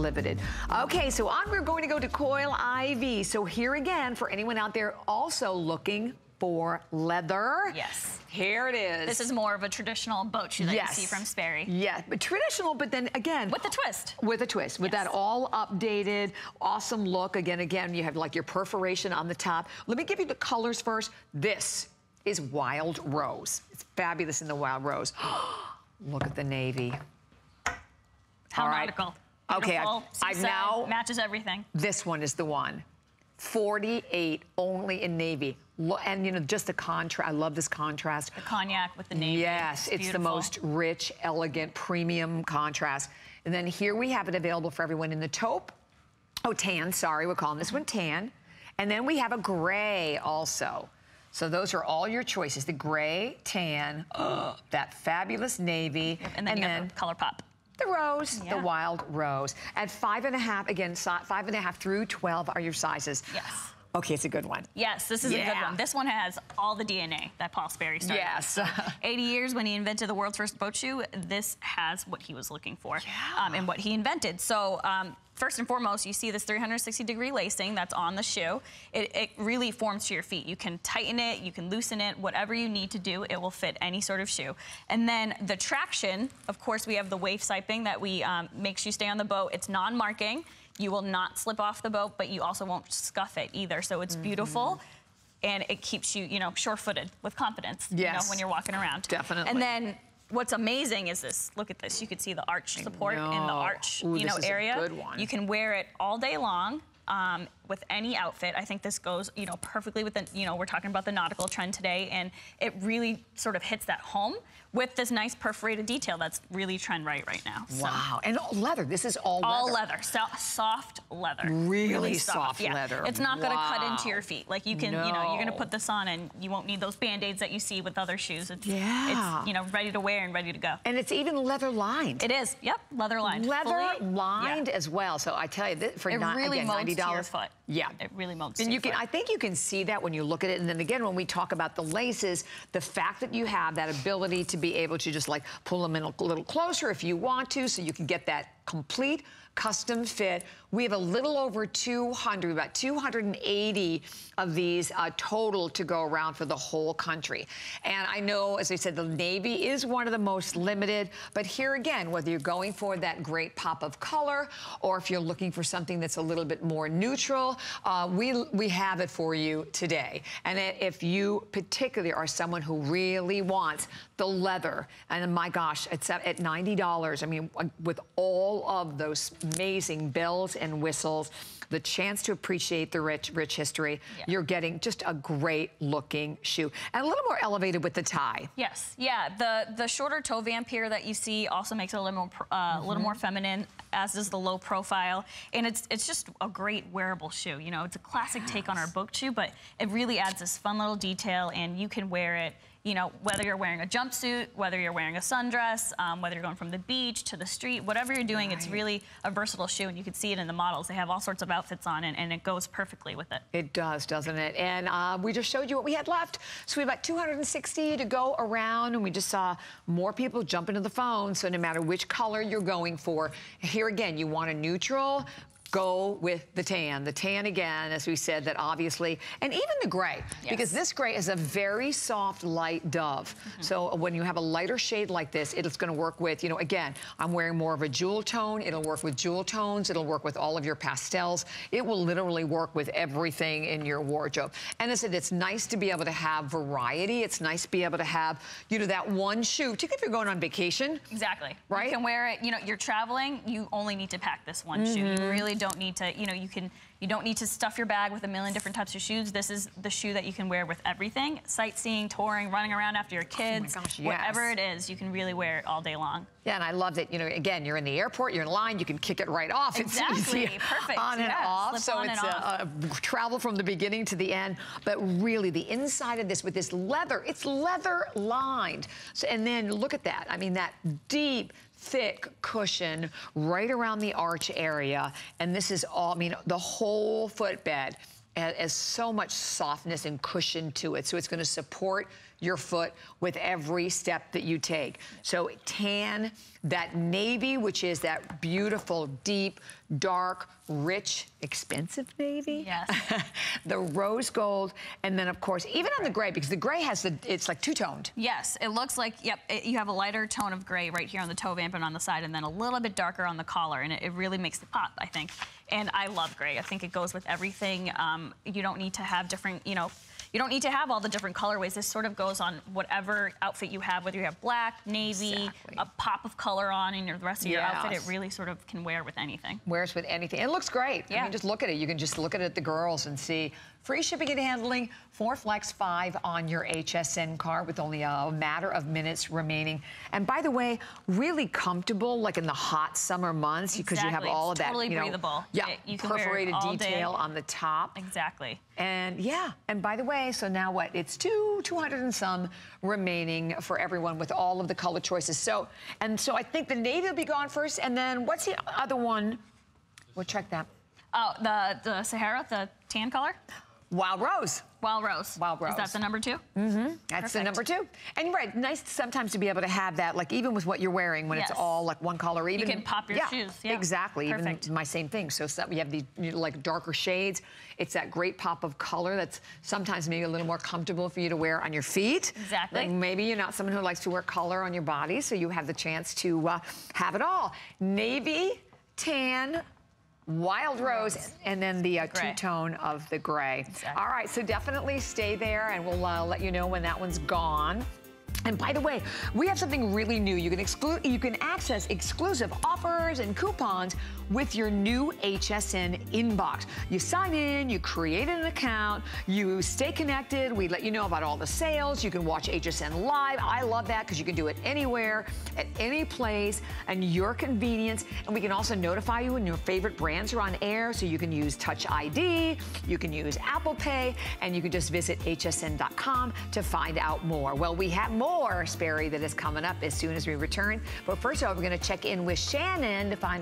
limited. Okay, so on we're going to go to Coil Ivy. So here again, for anyone out there also looking for leather. Yes. Here it is. This is more of a traditional boat shoe that yes. you see from Sperry. Yeah, but traditional, but then again. With the twist. With a twist, with yes. that all updated, awesome look. Again, again, you have like your perforation on the top. Let me give you the colors first. This is Wild Rose. It's fabulous in the Wild Rose. look at the navy. How all nautical. Right. Okay, I've, I've now... Matches everything. This one is the one. 48 only in navy. And, you know, just the contrast. I love this contrast. The cognac with the navy. Yes, it's, it's the most rich, elegant, premium contrast. And then here we have it available for everyone in the taupe. Oh, tan, sorry, we're calling this one tan. And then we have a gray also. So those are all your choices. The gray, tan, uh, that fabulous navy. And then and then, the color pop. The rose, yeah. the wild rose. At five and a half, again, five and a half through 12 are your sizes. Yes. Okay, it's a good one. Yes, this is yeah. a good one. This one has all the DNA that Paul Sperry started. Yes. 80 years when he invented the world's first boat shoe, this has what he was looking for yeah. um, and what he invented. So um, first and foremost, you see this 360 degree lacing that's on the shoe. It, it, really forms to your feet. You can tighten it, you can loosen it, whatever you need to do, it will fit any sort of shoe. And then the traction, of course, we have the wave siping that we um, makes you stay on the boat. It's non-marking. You will not slip off the boat, but you also won't scuff it either. So it's mm -hmm. beautiful and it keeps you, you know, sure-footed with confidence, yes. you know, when you're walking around. Definitely. And then what's amazing is this. Look at this. You can see the arch support in the arch, Ooh, you know, area. You can wear it all day long um, with any outfit. I think this goes, you know, perfectly with the, you know, we're talking about the nautical trend today, and it really sort of hits that home with this nice perforated detail that's really trend right right now. So. Wow, and leather. This is all leather. All leather, so, soft leather. Really, really soft, soft yeah. leather. It's not wow. gonna cut into your feet. Like you can, no. you know, you're gonna put this on and you won't need those band-aids that you see with other shoes. It's, yeah. it's, you know, ready to wear and ready to go. And it's even leather lined. It is, yep, leather lined. Leather Fully, lined yeah. as well. So I tell you, for not, really again, $90. Yeah. It really molds And you can, I think you can see that when you look at it. And then again, when we talk about the laces, the fact that you have that ability to be able to just like pull them in a little closer if you want to, so you can get that complete custom fit. We have a little over 200, about 280 of these uh, total to go around for the whole country. And I know, as I said, the navy is one of the most limited, but here again, whether you're going for that great pop of color or if you're looking for something that's a little bit more neutral, uh, we, we have it for you today. And if you particularly are someone who really wants the leather, and my gosh, it's at, at $90, I mean, with all of those amazing bells and whistles, the chance to appreciate the rich, rich history. Yeah. You're getting just a great looking shoe. And a little more elevated with the tie. Yes, yeah. The the shorter toe vamp here that you see also makes it a little more, uh, mm -hmm. a little mm-hmm. more feminine, as does the low profile. And it's it's just a great wearable shoe. You know, it's a classic yes. take on our boat shoe, but it really adds this fun little detail and you can wear it you know, whether you're wearing a jumpsuit, whether you're wearing a sundress, um, whether you're going from the beach to the street, whatever you're doing, right. it's really a versatile shoe, and you can see it in the models. They have all sorts of outfits on, and, and it goes perfectly with it. It does, doesn't it? And uh, we just showed you what we had left. So we have about 260 to go around, and we just saw more people jump into the phone. So no matter which color you're going for, here again, you want a neutral, go with the tan. The tan again, as we said, that obviously, and even the gray, yes. because this gray is a very soft, light dove. Mm -hmm. So when you have a lighter shade like this, it's gonna work with, you know, again, I'm wearing more of a jewel tone. It'll work with jewel tones. It'll work with all of your pastels. It will literally work with everything in your wardrobe. And as I said, it's nice to be able to have variety. It's nice to be able to have, you know, that one shoe, particularly if you're going on vacation. Exactly. Right? You can wear it, you know, you're traveling, you only need to pack this one mm -hmm. shoe. You mm-hmm. really don't need to, you know, you can, you don't need to stuff your bag with a million different types of shoes. This is the shoe that you can wear with everything. Sightseeing, touring, running around after your oh kids, oh gosh, yes. whatever it is, you can really wear it all day long. Yeah, and I love that, you know, again, you're in the airport, you're in line, you can kick it right off. Exactly, it's perfect. On and off, Slip so on it's uh, a, a, uh, travel from the beginning to the end. But really, the inside of this with this leather, it's leather lined. So, and then look at that. I mean, that deep, thick cushion right around the arch area. And this is all, I mean, the whole footbed has so much softness and cushion to it. So it's gonna support your foot with every step that you take. So tan, that navy, which is that beautiful, deep, dark, rich, expensive navy. Yes. the rose gold, and then of course, even on the gray, because the gray has the, it's like two-toned. Yes, it looks like, yep, it, you have a lighter tone of gray right here on the toe vamp and on the side, and then a little bit darker on the collar, and it, it really makes it pop, I think. And I love gray. I think it goes with everything. Um, you don't need to have different, you know, you don't need to have all the different colorways. This sort of goes on whatever outfit you have, whether you have black, navy, Exactly. a pop of color on in your, the rest of your outfit. It really sort of can wear with anything. Wears with anything. It looks great. I Yeah. mean, just look at it. You can just look at it at the girls and see free shipping and handling, for flex five on your HSN card with only a matter of minutes remaining. And by the way, really comfortable, like in the hot summer months, because you have all It's of that, totally you know, breathable. yeah, It- you can wear it perforated all day. detail on the top. Exactly. And yeah, and by the way, so now what? It's two, 200 and some remaining for everyone with all of the color choices. So, and so I think the navy will be gone first, and then what's the other one? We'll check that. Oh, the, the Sahara, the tan color? Wild Rose. Wild Rose. Wild Rose. Is that the number two? Mm-hmm. That's the number two. And you're right, nice sometimes to be able to have that, like even with what you're wearing, when Yes. it's all like one color. Even you can pop your shoes, yeah. exactly. Perfect. Even my same thing. So you have these you know, like darker shades. It's that great pop of color that's sometimes maybe a little more comfortable for you to wear on your feet. Exactly. Like maybe you're not someone who likes to wear color on your body, so you have the chance to uh, have it all. Navy, tan. Wild rose, and then the uh, two-tone of the gray. Exactly. All right, so definitely stay there, and we'll uh, let you know when that one's gone. And by the way, we have something really new. You can exclude, you can access exclusive offers and coupons with your new HSN inbox. You sign in, you create an account, you stay connected. We let you know about all the sales. You can watch HSN live. I love that because you can do it anywhere, at any place, and your convenience. And we can also notify you when your favorite brands are on air, so you can use Touch ID, you can use Apple Pay, and you can just visit hsn.com to find out more. Well, we have more, Sperry, that is coming up as soon as we return. But first of all, we're going to check in with Shannon to find